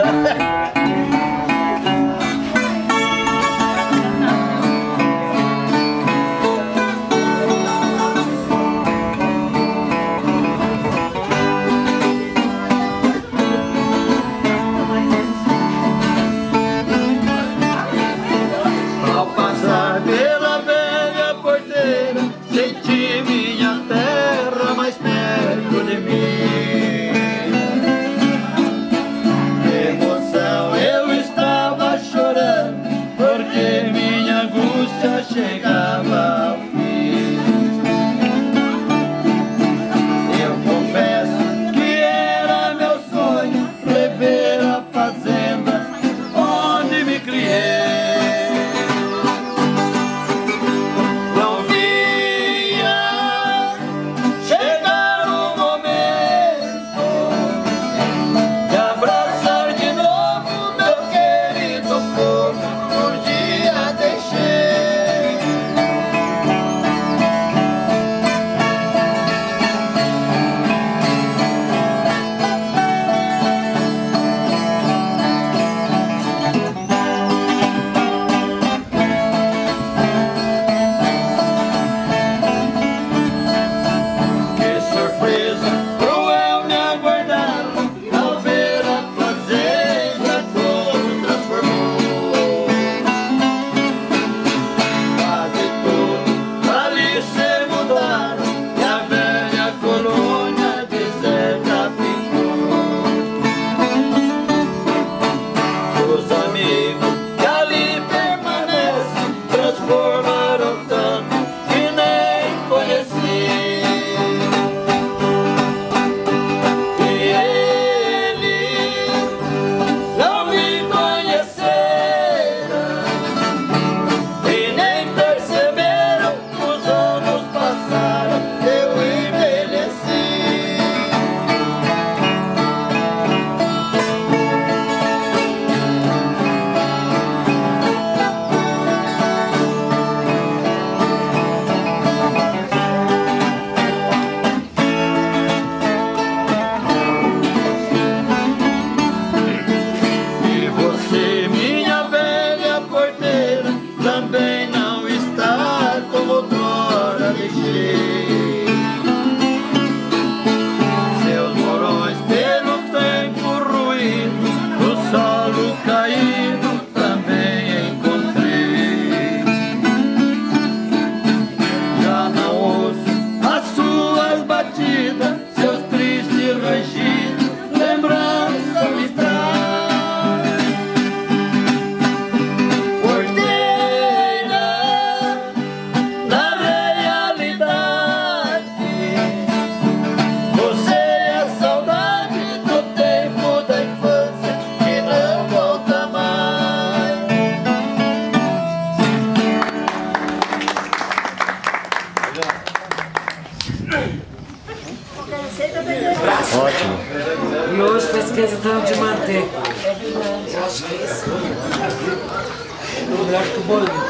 Ha ha ha! Ótimo. E hoje fez questão de manter. Eu acho que é isso. Eu que o bolinho.